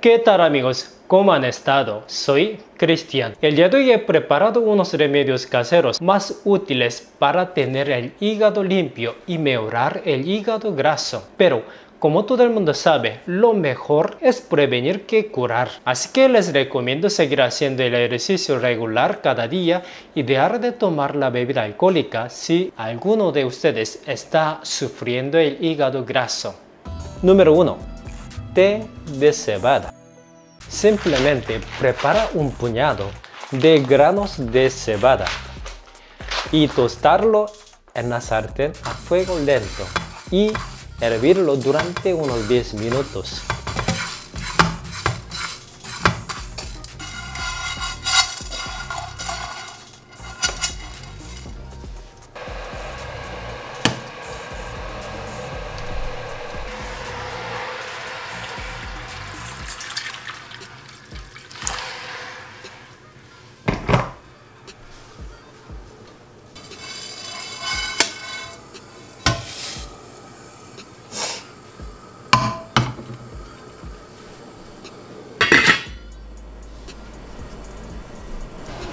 ¿Qué tal amigos? ¿Cómo han estado? Soy Cristian. El día de hoy he preparado unos remedios caseros más útiles para tener el hígado limpio y mejorar el hígado graso. Pero como todo el mundo sabe, lo mejor es prevenir que curar. Así que les recomiendo seguir haciendo el ejercicio regular cada día y dejar de tomar la bebida alcohólica si alguno de ustedes está sufriendo el hígado graso. Número 1 té de cebada. Simplemente prepara un puñado de granos de cebada y tostarlo en la sartén a fuego lento y hervirlo durante unos 10 minutos.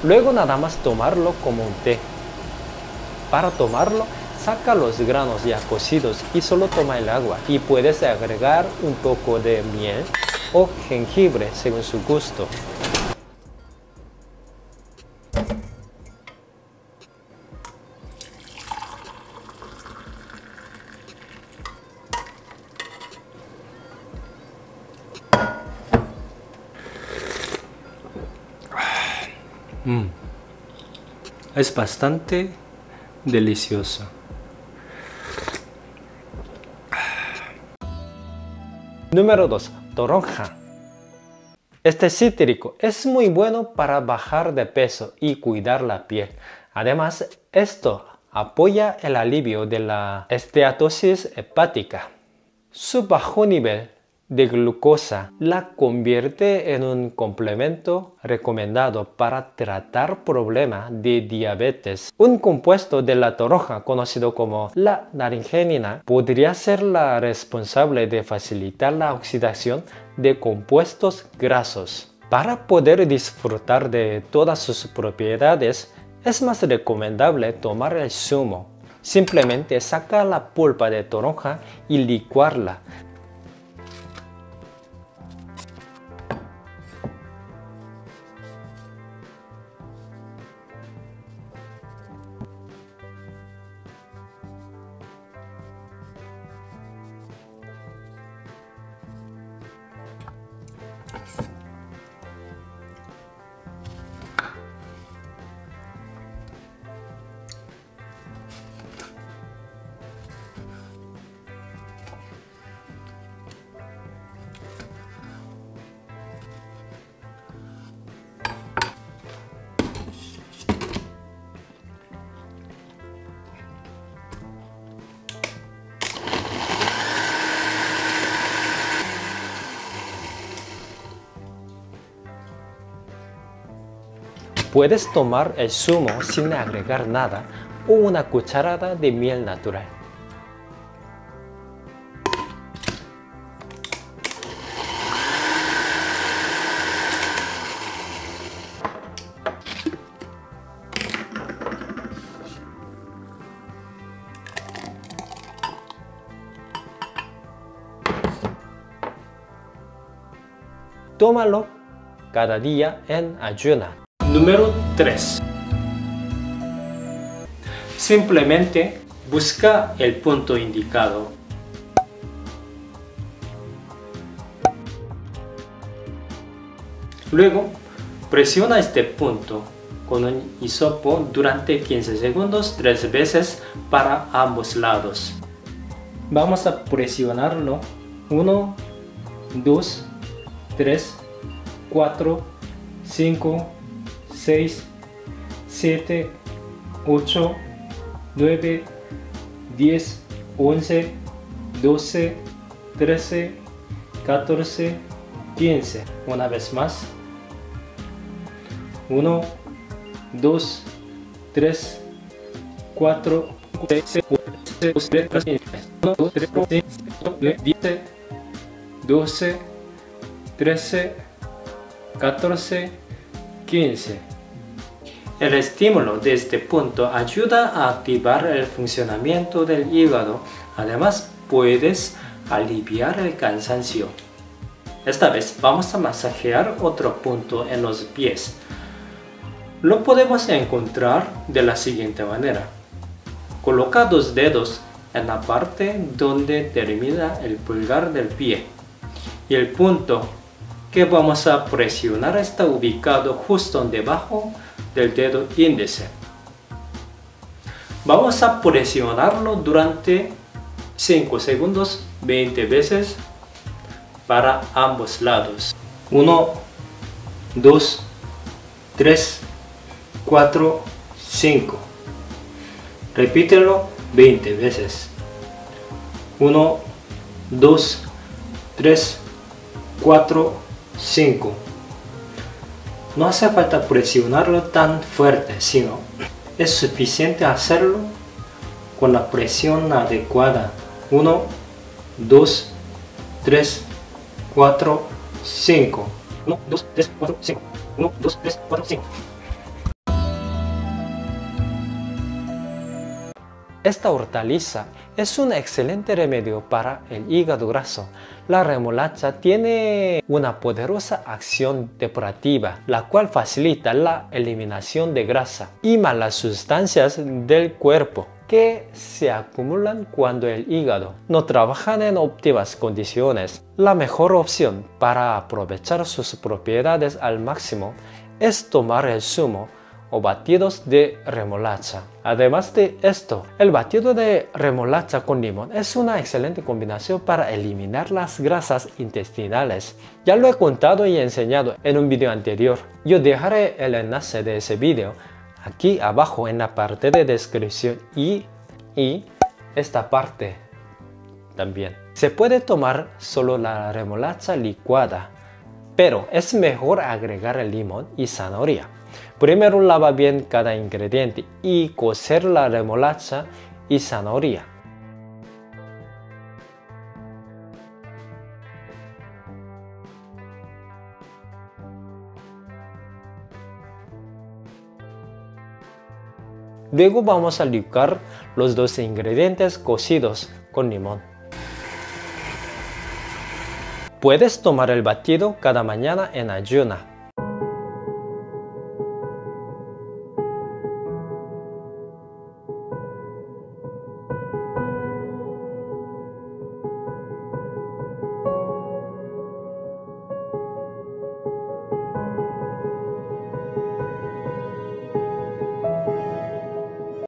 Luego nada más tomarlo como un té. Para tomarlo, saca los granos ya cocidos y solo toma el agua. Y puedes agregar un poco de miel o jengibre según su gusto. Mm. Es bastante delicioso. Número 2. Toronja. Este cítrico es muy bueno para bajar de peso y cuidar la piel. Además, esto apoya el alivio de la esteatosis hepática. Su bajo nivel de glucosa la convierte en un complemento recomendado para tratar problemas de diabetes. Un compuesto de la toronja conocido como la naringenina podría ser la responsable de facilitar la oxidación de compuestos grasos. Para poder disfrutar de todas sus propiedades, es más recomendable tomar el zumo. Simplemente saca la pulpa de toronja y licuarla Puedes tomar el zumo sin agregar nada o una cucharada de miel natural. Tómalo cada día en ayuna. Número 3. Simplemente busca el punto indicado. Luego, presiona este punto con un hisopo durante 15 segundos tres veces para ambos lados. Vamos a presionarlo 1, 2, 3, 4, 5, 6, 7, 8, 9, 10, 11, 12, 13, 14, 15. Una vez más. 1, 2, 3, 4, 6, 7, 8, 9, 10, 12, 13, 14, 15. El estímulo de este punto ayuda a activar el funcionamiento del hígado. Además, puedes aliviar el cansancio. Esta vez vamos a masajear otro punto en los pies. Lo podemos encontrar de la siguiente manera. Coloca dos dedos en la parte donde termina el pulgar del pie y el punto que vamos a presionar está ubicado justo debajo del dedo índice. Vamos a presionarlo durante 5 segundos 20 veces para ambos lados. 1, 2, 3, 4, 5. Repítelo 20 veces. 1, 2, 3, 4, 5. No hace falta presionarlo tan fuerte, sino es suficiente hacerlo con la presión adecuada. 1, 2, 3, 4, 5. 1, 2, 3, 4, 5. 1, 2, 3, 4, 5. Esta hortaliza es un excelente remedio para el hígado graso. La remolacha tiene una poderosa acción depurativa, la cual facilita la eliminación de grasa y malas sustancias del cuerpo que se acumulan cuando el hígado no trabaja en óptimas condiciones. La mejor opción para aprovechar sus propiedades al máximo es tomar el zumo o batidos de remolacha. Además de esto, el batido de remolacha con limón es una excelente combinación para eliminar las grasas intestinales. Ya lo he contado y enseñado en un video anterior. Yo dejaré el enlace de ese video aquí abajo en la parte de descripción y, y esta parte también. Se puede tomar solo la remolacha licuada, pero es mejor agregar el limón y zanahoria. Primero lava bien cada ingrediente y cocer la remolacha y zanahoria. Luego vamos a licuar los dos ingredientes cocidos con limón. Puedes tomar el batido cada mañana en ayuna